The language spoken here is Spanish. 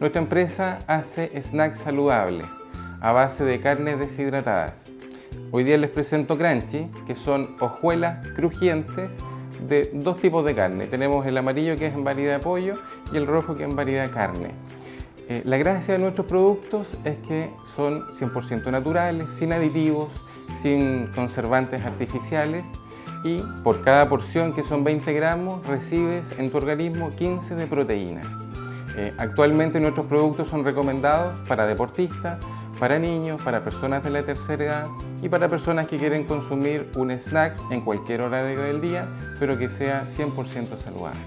Nuestra empresa hace snacks saludables a base de carnes deshidratadas. Hoy día les presento Crunchy, que son hojuelas crujientes de dos tipos de carne. Tenemos el amarillo que es en variedad de pollo y el rojo que es en variedad de carne. Eh, la gracia de nuestros productos es que son 100% naturales, sin aditivos, sin conservantes artificiales y por cada porción que son 20 gramos recibes en tu organismo 15 de proteína. Eh, actualmente nuestros productos son recomendados para deportistas, para niños, para personas de la tercera edad y para personas que quieren consumir un snack en cualquier horario del día, pero que sea 100% saludable.